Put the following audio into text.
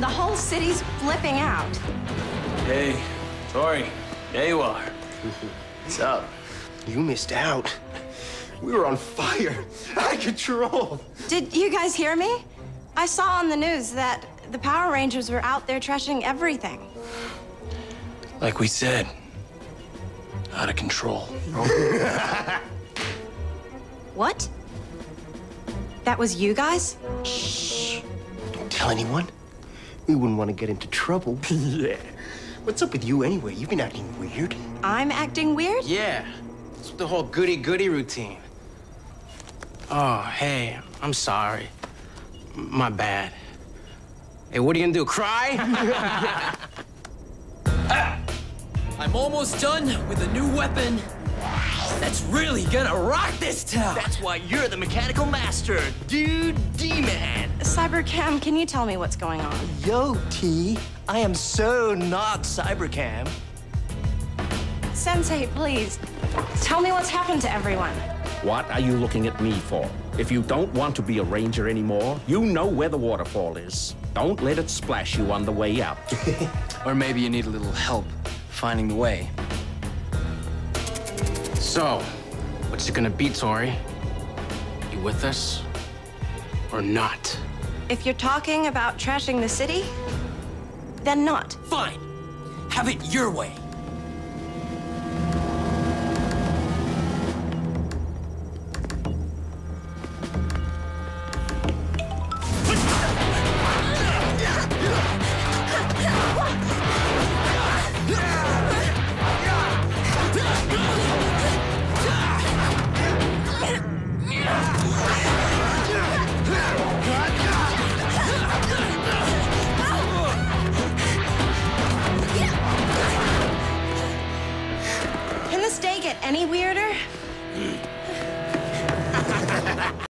Listen, the whole city's flipping out. Hey, Tori, there you are. What's up? You missed out. We were on fire, out of control. Did you guys hear me? I saw on the news that the Power Rangers were out there trashing everything. Like we said, out of control. What? That was you guys? Shh. Don't tell anyone. We wouldn't want to get into trouble. yeah. What's up with you anyway? You've been acting weird. I'm acting weird? Yeah, it's the whole goody-goody routine. Oh, hey, I'm sorry. My bad. Hey, what are you gonna do, cry? I'm almost done with a new weapon that's really gonna rock this town. That's why you're the mechanical master, dude D-Man. Cybercam, can you tell me what's going on? Yo, T, I am so not Cybercam. Sensei, please, tell me what's happened to everyone. What are you looking at me for? If you don't want to be a ranger anymore, you know where the waterfall is. Don't let it splash you on the way out. or maybe you need a little help finding the way. So, what's it gonna be, Tori? You with us or not? If you're talking about trashing the city, then not. Fine. Have it your way. Get any weirder? Hmm.